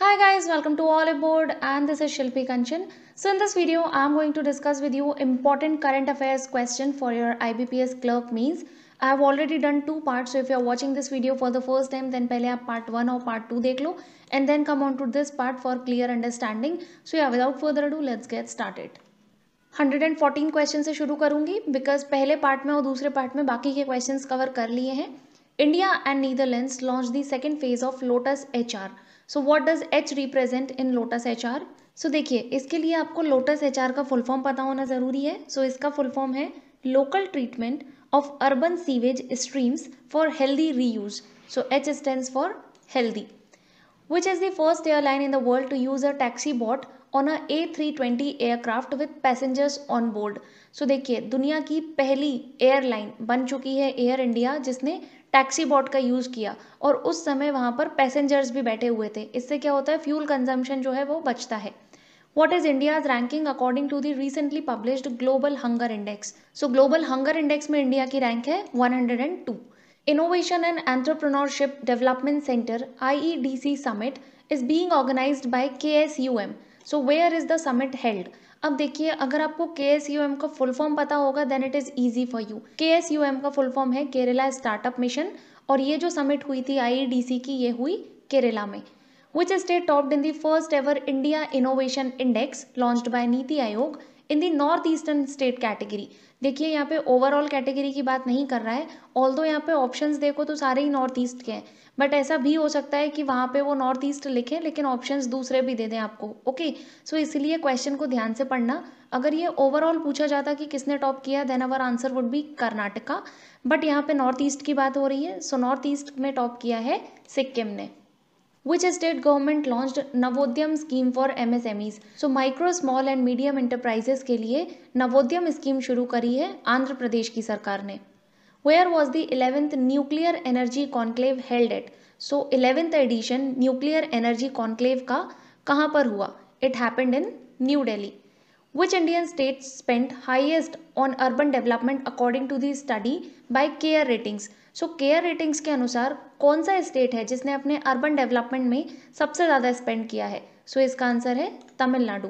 Hi guys, welcome to All Aboard and this is Shilpi Kanchan. So in this video, I'm going to discuss with you important current affairs question for your IBPS clerk means. I have already done two parts, so if you are watching this video for the first time, then पहले आप part one और part two देख लो and then come on to this part for clear understanding. So yeah, without further ado, let's get started. 114 question से शुरू करूंगी because पहले part में और दूसरे पार्ट में बाकी के क्वेश्चंस कवर कर लिए हैं India and Netherlands launch the second phase of lotus H R So what does H represent in Lotus H R so देखिए इसके लिए आपको लोटस एच आर का फुल फॉर्म पता होना ज़रूरी है। सो so, इसका फुल फॉर्म है local treatment of urban sewage streams for healthy reuse so H stand for healthy the first airline in the world to use a taxi bot on a A three twenty aircraft with passengers on board so देखिए दुनिया की पहली airline बन चुकी है air India जिसने taxi bot का use किया और उस समय वहाँ पर पैसेंजर्स भी बैठे हुए थे। इससे क्या होता है, फ्यूल कंजम्पशन जो है वो बचता है। What is India's ranking according to the recently published Global Hunger Index so Global Hunger Index में इंडिया की रैंक है 102 innovation and entrepreneurship development centre IEDC summit is being organised by K S U M so where is the summit held अब देखिए, अगर आपको के S U M का full form पता होगा then it is easy for you K S U M का full form है केरला स्टार्टअप मिशन और ये जो समिट हुई थी आई की, ये हुई केरला में which state topped in the first ever India innovation index launched by NITI Aayog in the north eastern state category. देखिए, यहाँ पे ओवरऑल कैटेगरी की बात नहीं कर रहा है। ऑल दो यहाँ पे ऑप्शंस देखो तो सारे ही नॉर्थ ईस्ट के हैं। बट ऐसा भी हो सकता है कि वहाँ पे वो नॉर्थ ईस्ट लिखे, लेकिन ऑप्शंस दूसरे भी दे दें आपको। ओके सो इसलिए क्वेश्चन को ध्यान से पढ़ना। अगर ये ओवरऑल पूछा जाता कि किसने टॉप किया then our answer would be Karnataka. But यहाँ पे नॉर्थ ईस्ट की बात हो रही है। सो नॉर्थ ईस्ट में टॉप किया है सिक्किम ने। Which state government launched Navodyam scheme for MSMEs so micro small and medium enterprises के लिए नवोद्यम स्कीम शुरू करी है आंध्र प्रदेश की सरकार ने। Where was the eleventh nuclear energy conclave held at so eleventh edition nuclear energy conclave का कहाँ पर हुआ? It happened in New Delhi Which Indian state spent highest on urban development according to the study by care ratings? So care ratings के अनुसार कौन सा state है जिसने अपने अर्बन डेवलपमेंट में सबसे ज़्यादा स्पेंड किया है सो so, इसका आंसर है Tamil Nadu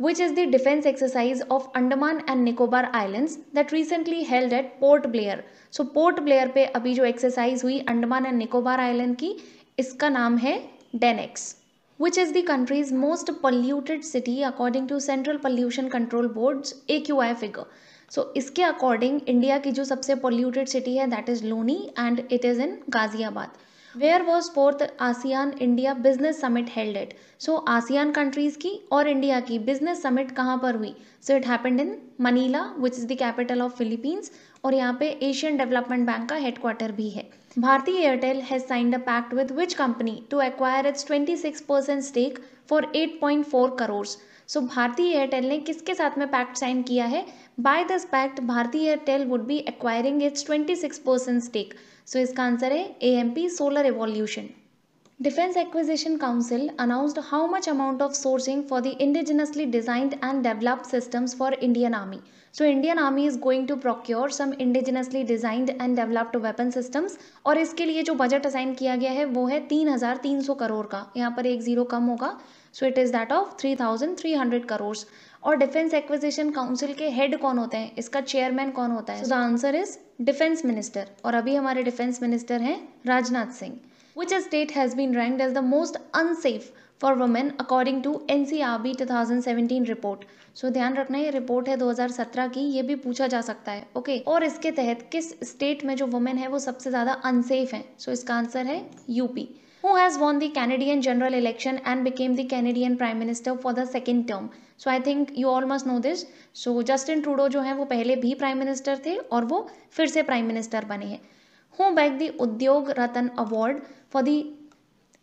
which is the defence exercise of Andaman and Nicobar islands that recently held at Port Blair so Port Blair पे अभी जो एक्सरसाइज हुई अंडमान एंड निकोबार आइलैंड की इसका नाम है DANX which which is the country's most polluted city according to Central Pollution Control Board's AQI figure. So so, इसके according India की जो सबसे पोल्यूटेड सिटी है that is Loni and it is in Ghaziabad where was fourth ASEAN India business summit held at so ASEAN countries की और India की business summit कहाँ पर हुई? So it happened in Manila which is the capital of Philippines और यहाँ पे Asian development bank का हेडक्वार्टर भी है. Bharti Airtel has signed a pact with which company to acquire its 26 percent stake for 8.4 crore so Bharti Airtel ने किसके साथ में पैक्ट साइन किया है? By this pact Bharti Airtel would be acquiring its 26 percent stake so इसका answer है A M P solar evolution Defense Acquisition Council announced how much amount of sourcing for the indigenously designed and developed systems for Indian Army. So Indian Army is going to procure some indigenously designed and developed weapon systems और इसके लिए जो budget assign किया गया है वो है तीन हज़ार तीन सौ करोड़ का यहाँ पर एक ज़ीरो कम होगा so it is that of three thousand three hundred crore और डिफेंस एक्विजिशन काउंसिल के हेड कौन होते हैं इसका चेयरमैन कौन होता है the answer is defence minister और अभी हमारे डिफेंस मिनिस्टर हैं Rajnath Singh which state has been ranked as the most unsafe for women according to N C R B two thousand seventeen report so ध्यान रखना ये report है 2017 की ये भी पूछा जा सकता है ओके okay? और इसके तहत किस स्टेट में जो वुमेन है वो सबसे ज़्यादा अनसेफ है सो so, इसका आंसर है UP who has won the Canadian general election and became the Canadian prime minister for the second term. So I think you all must know this. So Justin Trudeau जो है वो पहले भी prime minister थे और वो फिर से प्राइम मिनिस्टर बने हैं who back the Udyog Ratan award for the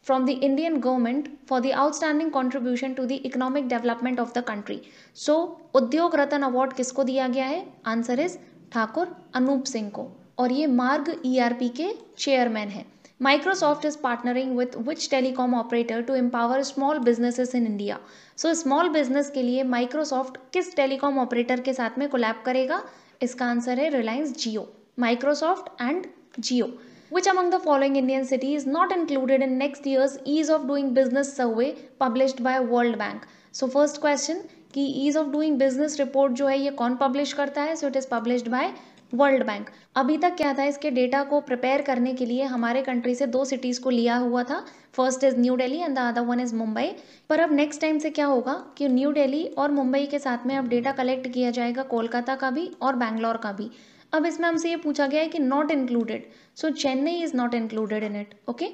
from the Indian government for the outstanding contribution to the economic development of the country. So, उद्योग रतन अवार्ड किसको दिया गया है आंसर इज़ ठाकुर अनूप सिंह को और ये मार्ग ईआरपी e के चेयरमैन हैं Microsoft is partnering with which telecom operator to empower small businesses in India? So small business के लिए Microsoft किस telecom operator के साथ में कोलैब करेगा इसका आंसर है Reliance Jio Microsoft and Jio Which among the following Indian city is not included in next year's Ease of Doing Business survey published by World Bank? So first question कि Ease of Doing Business report जो है ये कौन publish करता है? So it is published by World Bank अभी तक क्या था इसके डेटा को प्रिपेयर करने के लिए हमारे कंट्री से दो सिटीज़ को लिया हुआ था first is New Delhi and the other one is Mumbai पर अब नेक्स्ट टाइम से क्या होगा कि न्यू दिल्ली और मुंबई के साथ में अब डेटा कलेक्ट किया जाएगा कोलकाता का भी और बैंगलोर का भी अब इसमें हमसे ये पूछा गया है कि not included so Chennai is not included in it okay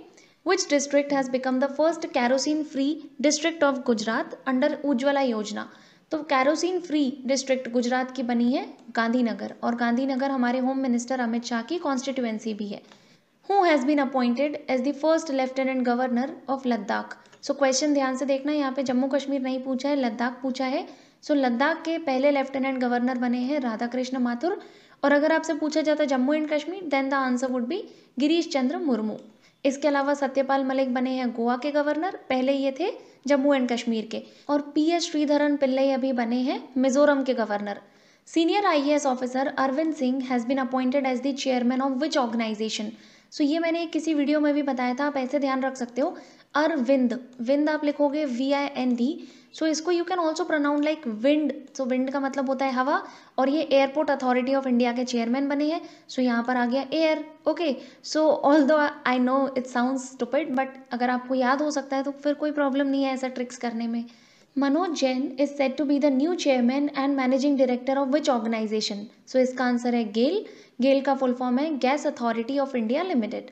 which district has become the first kerosene free district of Gujarat under Ujjwala Yojana तो कैरोसिन फ्री डिस्ट्रिक्ट गुजरात की बनी है गांधीनगर और गांधीनगर हमारे होम मिनिस्टर अमित शाह की कॉन्स्टिट्यूएंसी भी है. Who has been appointed as the first lieutenant governor of Ladakh so question ध्यान से देखना यहाँ पे जम्मू कश्मीर नहीं पूछा है लद्दाख पूछा है. सो so, लद्दाख के पहले लेफ्टिनेंट गवर्नर बने हैं राधा कृष्ण माथुर. और अगर आपसे पूछा जाता Jammu and Kashmir then the answer would be Girish Chandra Murmu. इसके अलावा सत्यपाल मलिक बने हैं गोवा के गवर्नर, पहले ये थे जम्मू एंड कश्मीर के। और पी एस श्रीधरन पिल्लई अभी बने हैं मिजोरम के governor. Senior IAS officer Arvind Singh has been appointed as the chairman of which organisation so ये मैंने किसी वीडियो में भी बताया था, आप ऐसे ध्यान रख सकते हो। अरविंद विंद आप लिखोगे V I N D so इसको you can also pronounce like wind so wind का मतलब होता है हवा, और ये एयरपोर्ट अथॉरिटी ऑफ़ इंडिया के चेयरमैन बने हैं सो so यहाँ पर आ गया air okay so although I know it sound stupid but अगर आपको याद हो सकता है तो फिर कोई प्रॉब्लम नहीं है ऐसा ट्रिक्स करने में। Manoj Jain is set to be the new chairman and managing director of which organisation so इसका आंसर है गेल गेल का फुल फॉर्म है Gas Authority of India Limited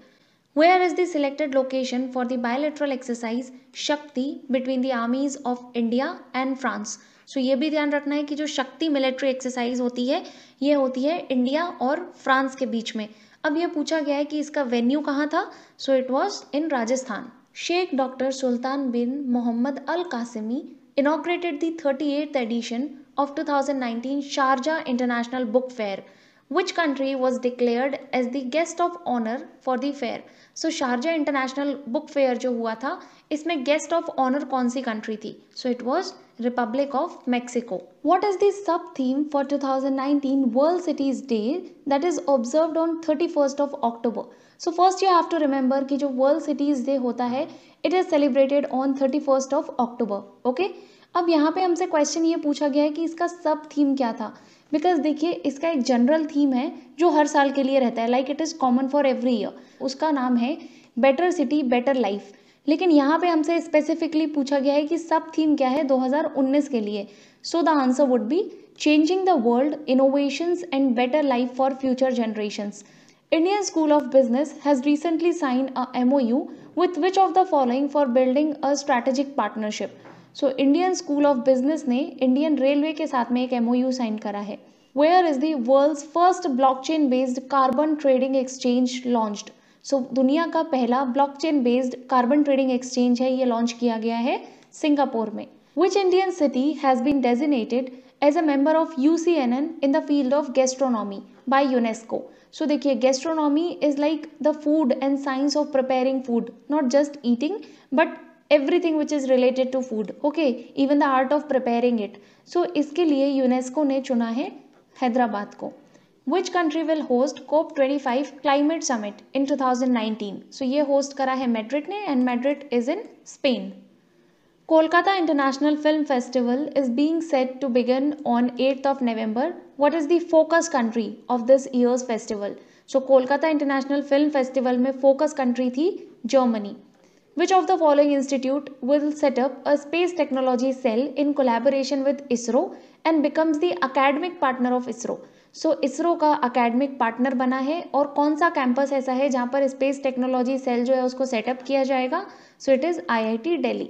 Where is the selected location for the bilateral exercise Shakti between the armies of India and France? So so, ये भी ध्यान रखना है कि जो शक्ति मिलिट्री एक्सरसाइज होती है ये होती है इंडिया और फ्रांस के बीच में अब ये पूछा गया है कि इसका वेन्यू कहाँ था so it was in Rajasthan Sheikh doctor Sultan bin Mohammed Al Qasimi inaugurated the 38th edition of 2019 Sharjah International Book Fair. Which country was declared as the guest of honor for the fair? So Sharjah International Book Fair जो हुआ था, इसमें guest of honour कौन सी country थी? So it was Republic of Mexico what is the sub theme for 2019 World Cities Day that is observe on thirty first of October so first you have to remember कि जो World Cities Day होता है is celebrated on thirty first of October okay अब यहाँ पे हमसे question ये पूछा गया है कि इसका सब थीम क्या था? बिकॉज़ देखिए, इसका एक जनरल थीम है, जो हर साल के लिए रहता है। Like it is common for every year उसका नाम है बेटर सिटी बेटर लाइफ लेकिन यहाँ पे हमसे स्पेसिफिकली पूछा गया है कि सब थीम क्या है 2019 के लिए। So the answer would be changing the world innovations and better life for future generations Indian School of Business has recently signed a MOU with which of the following for building a strategic partnership. So Indian School of Business ने Indian railway के साथ में एक MOU sign करा है where is the world first blockchain based carbon trading exchange launched so दुनिया का पहला blockchain based carbon trading exchange है, ये लॉन्च किया गया है सिंगापुर में। Which Indian city has been designated as a member of U C N N in the field of gastronomy by UNESCO so देखिए gastronomy is like the food and science of preparing food not just eating but everything which is related to food okay even the art of preparing it so इसके लिए UNESCO ने चुना है हैदराबाद को which country will host COP 25 climate summit in 2019 so ये host करा है Madrid ने and Madrid is in Spain Kolkata international film festival is being set to begin on eighth of November what is the focus country of this year's festival so Kolkata international film festival में focus country थी Germany Which of the following institute will set up a space technology cell in collaboration with ISRO and becomes the academic partner of ISRO? So so, ISRO का academic partner बना है और कौन सा campus ऐसा है जहाँ पर स्पेस टेक्नोलॉजी सेल जो है उसको सेटअप किया जाएगा? So it is IIT Delhi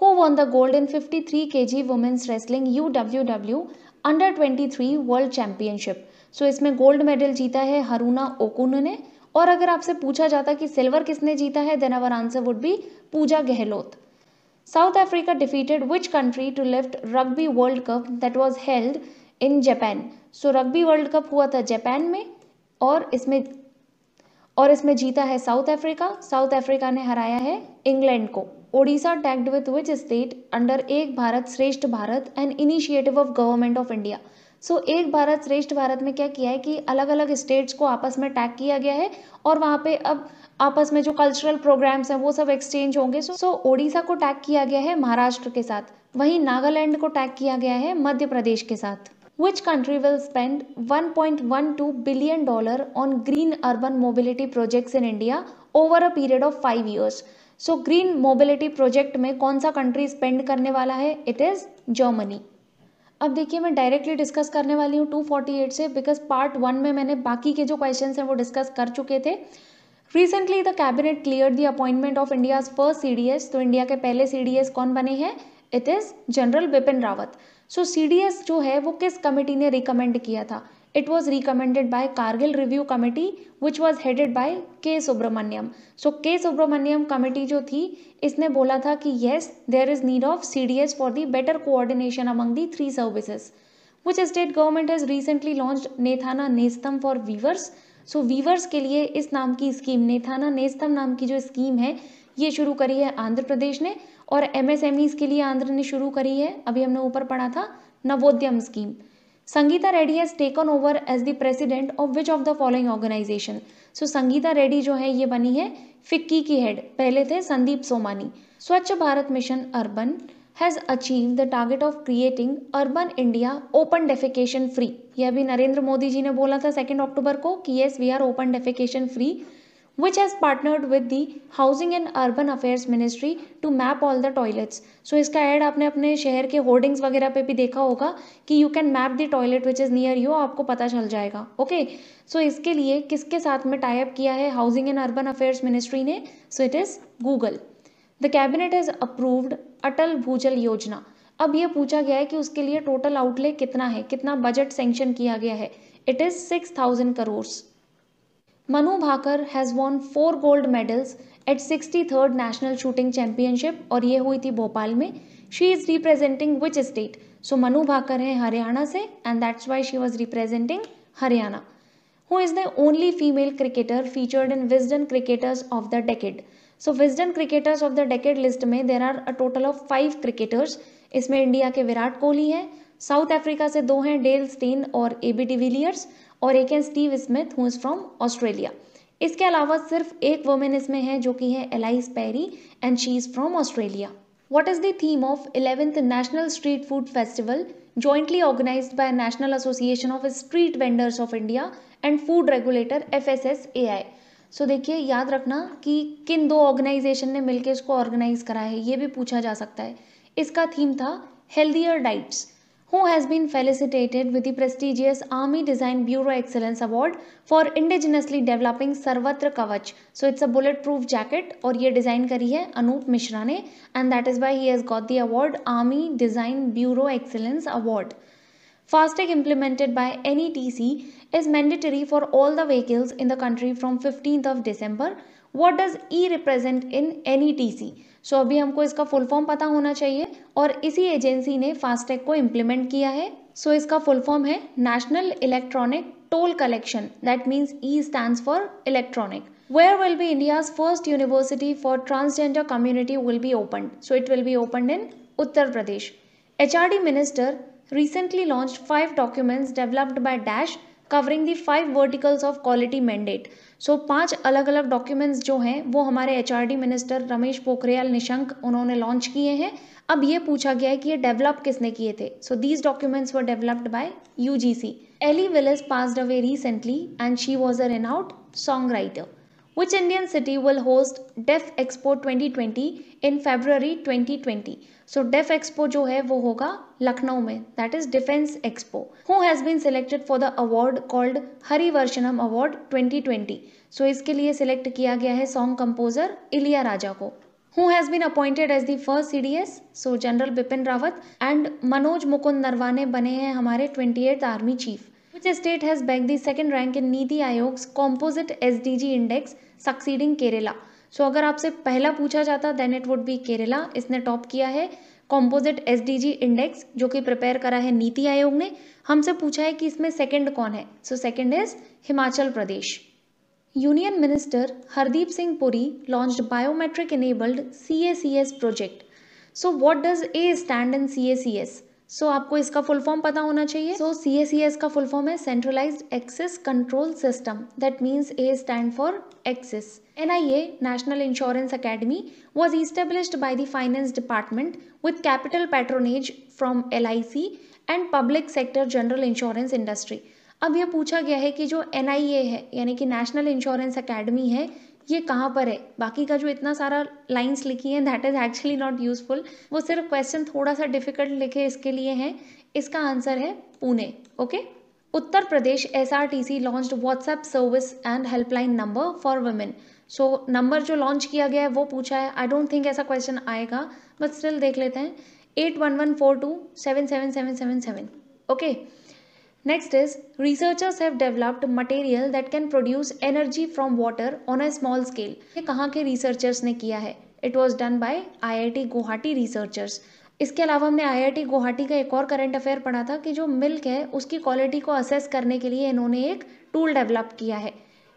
who won the gold in 53 KG women's wrestling U W W under 23 world championship so इसमें गोल्ड मेडल जीता है हरुना ओकुन ने और अगर आपसे पूछा जाता कि सिल्वर किसने जीता है then our answer would be Pooja Gehlot. South Africa defeated which country to lift rugby world cup that was held in Japan so rugby world cup हुआ था जापान में और इसमें और इसमें जीता है साउथ अफ्रीका साउथ अफ्रीका ने हराया है इंग्लैंड को। Odisha tagged with which state under Ek Bharat, Shreshtha Bharat and initiative of government of India so so, Ek Bharat श्रेष्ठ भारत में क्या किया है कि अलग अलग स्टेट्स को आपस में टैग किया गया है और वहाँ पे अब आपस में जो कल्चरल प्रोग्राम्स हैं वो सब एक्सचेंज होंगे। सो so, ओडिशा को टैग किया गया है महाराष्ट्र के साथ। वहीं नागालैंड को टैग किया गया है मध्य प्रदेश के साथ। Which country will spend 1.12 billion dollar on green urban mobility projects in India over a period of 5 years. So green mobility project में कौन सा कंट्री स्पेंड करने वाला है? इट इज़ जर्मनी अब देखिए, मैं डायरेक्टली डिस्कस करने वाली हूँ 248 से बिकॉज़ पार्ट वन में मैंने बाकी के जो क्वेश्चन हैं वो डिस्कस कर चुके थे। Recently the cabinet clear the appointment of India's first C तो इंडिया के पहले सीडीएस कौन बने हैं? It is general Bipin Rawat so CDS जो है, वो किस कमेटी ने रिकमेंड किया था? It was recommended by Kargil Review Committee which was headed by K Subramaniam. So K Subramaniam committee जो थी इसने बोला था कि yes there is need of CDS for the better coordination among the three services. Which state government has recently launched Nethana Nestam for weavers. so, weavers के लिए इस नाम की स्कीम नेथाना नेस्तम नाम की जो स्कीम है ये शुरू करी है आंध्र प्रदेश ने और एमएसएमईज के लिए आंध्र ने शुरू करी है अभी हमने ऊपर पढ़ा था Navodyam scheme Sangeeta Reddy has taken over as the president of which of the following organization so Sangeeta Reddy जो है, ये बनी है फिक्की की हेड पहले थे Sandeep Somani. Swachh Bharat mission urban has achieve the target of creating urban India open defecation free ये अभी नरेंद्र मोदी जी ने बोला था सेकेंड अक्टूबर को कि yes we are open defecation free which has partnered with the Housing and Urban Affairs Ministry to map all the toilets. So, इसका ad आपने अपने शहर के होर्डिंग्स वगैरह पे भी देखा होगा कि you can map the toilet which is near you आपको पता चल जाएगा ओके okay? सो so, इसके लिए किसके साथ में टाइप किया है housing and urban affairs ministry ने? So it is Google the cabinet has approved Atal Bhujal Yojana अब ये पूछा गया है कि उसके लिए टोटल आउटले कितना है, कितना बजट सेंक्शन किया गया है? It is six thousand crores Manu Bhakar has won four gold medals at 63rd national shooting championship और ये हुई थी भोपाल में। She is representing which state so Manu Bhakar है हरियाणा से and that's why she was representing Haryana. Who is the only female cricketer featured in Wisden cricketers of the decade so Wisden cricketers of the decade list में there are a total of five cricketers इसमें India के विराट कोहली हैं South Africa से दो हैं Dale Steyn और A B de Villiers और एक है Steve Smith who is from Australia इसके अलावा सिर्फ़ एक वुमेन इसमें है, जो कि है Ellyse Perry and she is from Australia what is the theme of eleventh national street food festival jointly organized by National Association of Street Vendors of India S S A I so देखिए, याद रखना कि किन दो organisation ने मिलकर इसको organise करा है, ये भी पूछा जा सकता है। इसका थीम था healthier diets who has been felicitated with the prestigious Army Design Bureau Excellence Award for indigenously developing Sarvatra Kavach. So it's a bulletproof jacket और ये डिज़ाइन करी है अनूप मिश्रा ने and that is why he has got the award Army Design Bureau Excellence Award. FASTag implemented by NETC is mandatory for all the vehicles in the country from 15th of December. What does E represent in NETC? So अभी हमको इसका full form पता होना चाहिए और इसी agency ने FASTag को इम्प्लीमेंट किया है। सो so, इसका फुल फॉर्म है national electronic toll collection that means E stand for electronic where will be India first university for transgender community will be open so it will be open in Uttar Pradesh H R D minister recently launch five documents developed by dash covering the five verticals of quality mandate so पाँच अलग अलग documents जो हैं, वो हमारे H minister Ramesh Pokhriyal Nishank उन्होंने launch किए हैं। अब ये पूछा गया है कि ये डेवलप किसने किए थे? So these documents were developed by C Allee Willis passed away recently and she was a renowned songwriter Which Indian city will host Def Expo 2020 in February 2020? So def expo जो है, वो होगा लखनऊ में. That is defence expo who has been selected for the award called Harivarasanam award 2020 so इसके लिए select किया गया है सॉन्ग कंपोजर इलिया राजा को. Been appointed as the first C D S so general Bipin Rawat and Manoj Mukund Naravane बने हैं हमारे twenty army chief Which state has bagged the second rank in नीति Aayog's composite SDG index? Succeeding Kerala so अगर आपसे पहला पूछा जाता then it would be Kerala इसने टॉप किया है कॉम्पोजिट एसडीजी इंडेक्स जो कि प्रिपेयर करा है नीति आयोग ने। हमसे पूछा है कि इसमें सेकंड कौन है? So second is Himachal Pradesh union minister Hardeep Singh Puri launch biometric enabled C A C S project so what does A stand in C A C S so आपको इसका फुल फॉर्म पता होना चाहिए। So C S C S का full form है centralised access control system that means A stand for access N I A national insurance academy was established by the finance department with capital patronage from L I C and public sector general insurance industry अब यह पूछा गया है कि जो N I A है, यानी कि नेशनल इंश्योरेंस अकेडमी है ये कहाँ पर है? बाकी का जो इतना सारा लाइंस लिखी है that is actually not useful वो सिर्फ़ क्वेश्चन थोड़ा सा डिफ़िकल्ट लिखे इसके लिए हैं। इसका आंसर है Pune okay Uttar Pradesh S R T C launch WhatsApp service and helpline number for women so number जो लॉन्च किया गया है, वो पूछा है। आई डोंट थिंक ऐसा क्वेश्चन आएगा बट स्टिल देख लेते हैं। Eight one one four two seven seven seven seven seven okay next is researchers have developed material that can produce energy from water on a small scale. ये कहाँ के researchers ने किया है? It was done by I I T Guwahati researchers इसके अलावा हमने I I T Guwahati का एक और करंट अफेयर पढ़ा था कि जो मिल्क है, उसकी क्वालिटी को असेस करने के लिए इन्होंने एक टूल डेवलप किया है।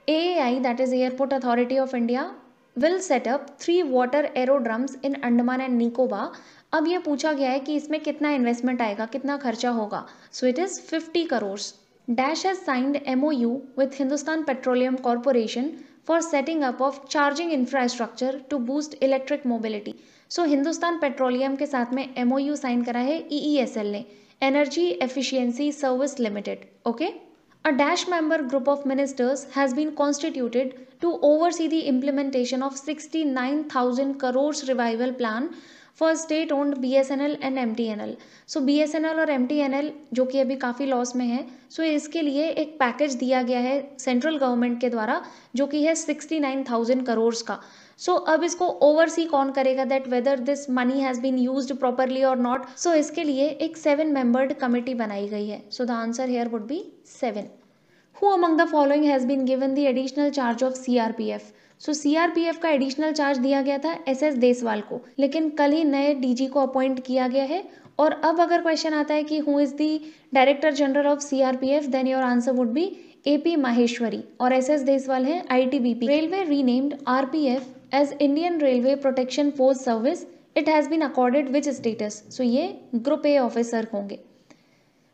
A A I that is Airport Authority of India will setup three water aerodromes in Andaman and Nicobar अब ये पूछा गया है कि इसमें कितना इन्वेस्टमेंट आएगा कितना खर्चा होगा। So it is fifty crore dash has signed MOU with Hindustan Petroleum Corporation for setting up of charging infrastructure to boost electric mobility so Hindustan Petroleum के साथ में एमओयू साइन करा है ईईएसएल e ने energy efficiency service limited okay A dash member group of ministers has been constituted to oversee the implementation of 69,000 crores revival plan for state owned B S N L and M T N L so B S N L और M T N L जो कि अभी काफ़ी loss में है so so इसके लिए एक पैकेज दिया गया है सेंट्रल गवर्नमेंट के द्वारा जो कि है सिक्सटी नाइन थाउज़ेंड करोड़ का। सो so, अब इसको ओवरसी कौन करेगा that whether this money has been use properly और नॉट सो इसके लिए एक सेवन मेंबर्ड कमेटी बनाई गई है। So the answer here would be seven who among the following has been given the additional charge of C R P F so CRPF का additional charge दिया गया था एस एस देसवाल को, लेकिन कल ही नए डीजी को अपॉइंट किया गया है। और अब अगर क्वेश्चन आता है कि who is the director general of CRPF then your answer would be A P Maheshwari और एस एस देसवाल है ITBP railway renamed RPF as Indian railway protection force service it has been accorded which status so ये group A officer होंगे।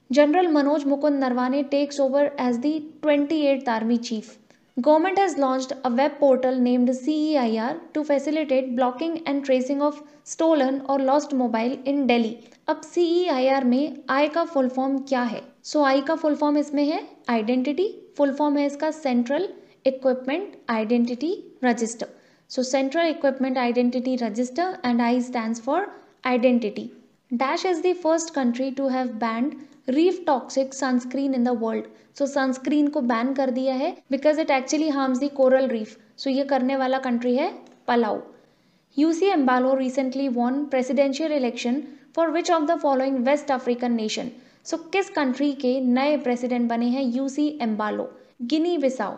General Manoj Mukund Naravane takes over as the twenty eight army chief Government has launched a web portal named CEIR to facilitate blocking and tracing of stolen or lost mobile in Delhi. अब CEIR में आई का full form क्या है? So so, आई का full form इसमें है identity full form है इसका central equipment identity register so central equipment identity register and I stand for identity dash is the first country to have banned reef toxic sunscreen in the world so sunscreen को ban कर दिया है because it actually harms the coral reef so ये करने वाला country है Palau Sissoco Embalo recently won presidential election for which of the following West African nation so किस country के नए प्रेसिडेंट बने हैं Sissoco Embalo Guinea Bissau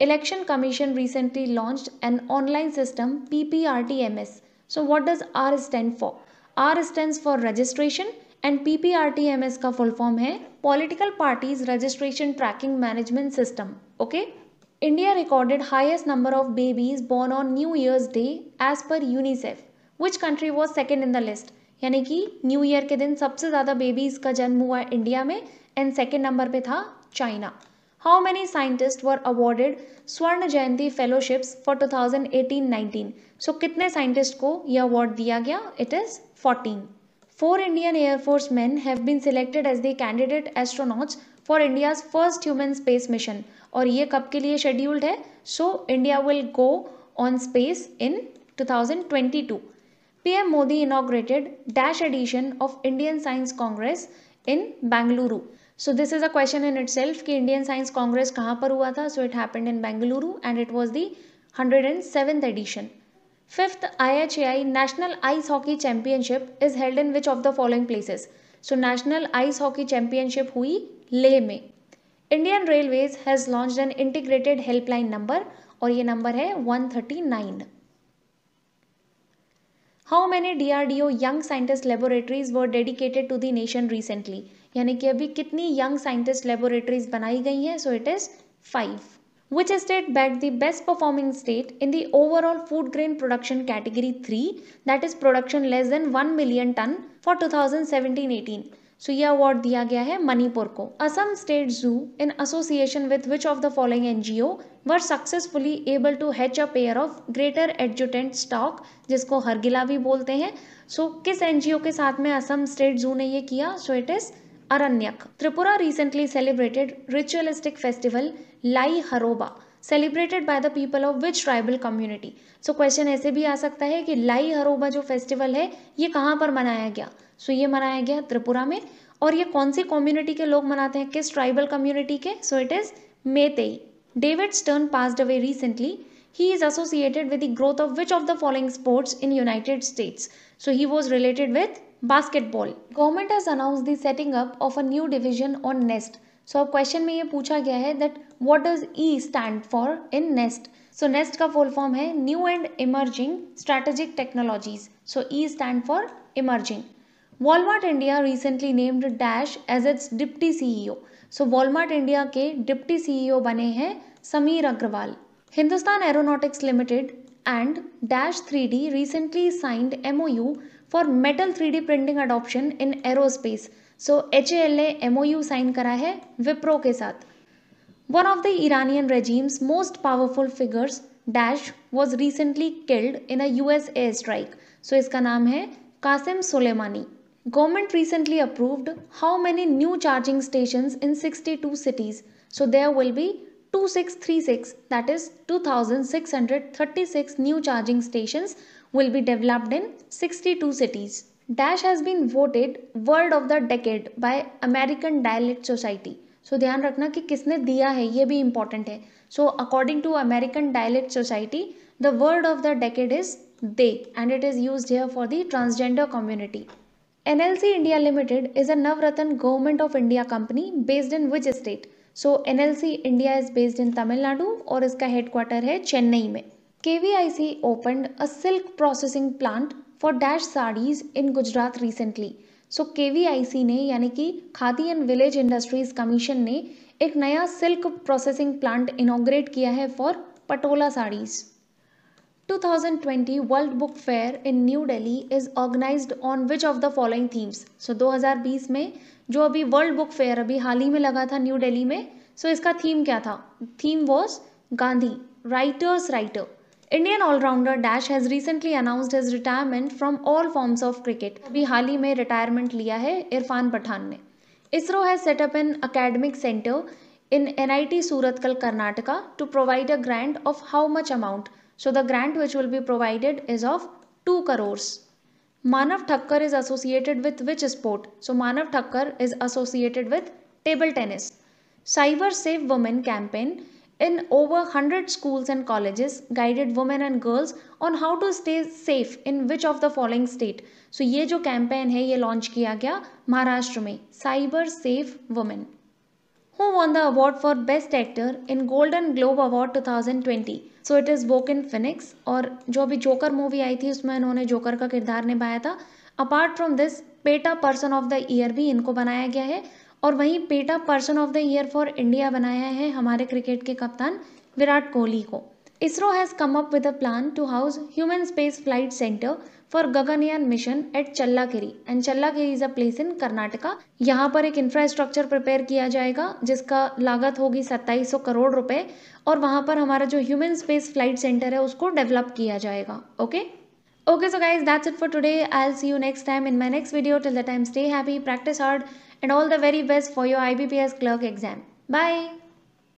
election commission recently launch an online system P P R T M S so what does R stand for R stand for registration and P P R T M S का full form है political parties registration tracking management system okay India recorded highest number of babies born on New Year's Day as per UNICEF which country was second in the list यानी कि new year के दिन सबसे ज़्यादा babies का जन्म हुआ India में एंड सेकेंड नंबर पे था China how many scientist were awarded Swarna Jayanti fellowships for 2018-19 सो कितने साइंटिस्ट को यह अवार्ड दिया गया? It is 14 Four Indian Air Force men have been selected as the candidate astronauts for India's first human space mission. और ये कब के लिए scheduled है So India will go on space in 2022. PM Modi inaugurated dash edition of Indian Science Congress in Bangalore. So this is a question in itself कि Indian Science Congress कहाँ पर हुआ था So it happened in Bangalore and it was the 107th edition. Fifth I H A I national ice hockey championship is held in which of the following places so national ice hockey championship हुई लेह में। Indian railways has launch an integrated helpline number और ये number है one thirty nine how many D R D O young scientist laboratories were dedicated to the nation recently यानी कि अभी कितनी young scientist laboratories बनाई गई हैं? So it is five Which state bagged the best performing state in the overall food grain production category 3 that is production less than 1 million ton for 2017-18? So ये award दिया गया है मणिपुर को। Assam state zoo in association with which of the following NGO were successfully able to hatch a pair of greater adjutant stork जिसको हरगिला भी बोलते हैं। सो so, किस एनजीओ के साथ में असम स्टेट जू ने ये किया? So it is Aaranyak. Tripura recently celebrated ritualistic festival Lai Haraoba celebrated by the people of which tribal community so question ऐसे भी आ सकता है कि लाई हरोबा जो फेस्टिवल है ये कहाँ पर मनाया गया? सो so, ये मनाया गया त्रिपुरा में। और ये कौन सी कम्युनिटी के लोग मनाते हैं? किस ट्राइबल कम्युनिटी के? So it is Meitei David Stern passed away recently he is associated with the growth of which of the following sports in United States so he was related with basketball government has announce the setting up of a new division on NEST so अब question में ये पूछा गया है that what does E stand for in NEST so NEST का full form है new and emerging strategic technologies so E stand for emerging Walmart India recently named dash as its deputy CEO so Walmart India के deputy CEO बने हैं Sameer Agarwal Hindustan Aeronautics Limited and dash three D recently signed MoU for metal three D printing adoption in aerospace so H L M O U sign करा है विप्रो के साथ। One of the Iranian regimes most powerful figures dash was recently killed in a US air strike so इसका नाम है Qasem Soleimani. Government recently approved how many new charging station in sixty two cities so there will be 2636 that is 2636 new charging stations will be developed in 62 cities. Dash has been voted word of the decade by American Dialect Society so ध्यान रखना कि किसने दिया है, ये भी important है। So according to American Dialect Society the word of the decade is they and it is use here for the transgender community N L C India Limited is a Navratna government of India company based in which state so N L C India is based in Tamil Nadu और इसका headquarter है चेन्नई में। KVIC opened a silk processing plant for dash saris in Gujarat recently so के ने, यानी कि Khadi and Village Industries Commission ने एक नया सिल्क प्रोसेसिंग प्लांट इनोग्रेट किया है for Patola saris 2020 World Book Fair in New Delhi is organised on which of the following themes so 2020 में, जो अभी वर्ल्ड बुक फेयर अभी हाल ही में लगा था न्यू दिल्ली में सो so इसका थीम क्या था? Theme was Gandhi writers writer Indian allrounder dash has recently announced his retirement from all forms of cricket अभी हाल ही में रिटायरमेंट लिया है इरफान पठान ने ISRO has set up an academic centre in N I T Surathkal Karnataka to provide a grant of how much amount so the grant which will be provided is of two crores Manav Thakkar is associated with which sport so Manav Thakkar is associated with table tennis cyber safe women campaign in over 100 schools and colleges guided women and girls on how to stay safe in which of the following state so ये जो campaign है ये launch किया गया महाराष्ट्र में cyber safe women who won the award for best actor in golden globe award 2020 so it is Joaquin Phoenix और जो अभी जोकर मूवी आई थी उसमें इन्होंने जोकर का किरदार निभाया था apart from this PETA person of the year भी इनको बनाया गया है और वहीं PETA person of the year for India बनाया है हमारे क्रिकेट के कप्तान विराट कोहली को ISRO has come up with a plan to house human space flight centre for Gaganyaan mission at Challakere and Challakere is a place in Karnataka यहाँ पर एक infrastructure prepare किया जाएगा जिसका लागत होगी सत्ताईस करोड़ रुपए और वहाँ पर हमारा जो ह्यूमन स्पेस फ़्लाइट सेंटर है उसको डेवलप किया जाएगा okay Okay, so guys, that's it for today. I'll see you next time in my next video. Till the time, stay happy, practice hard, and all the very best for your IBPS clerk exam. Bye.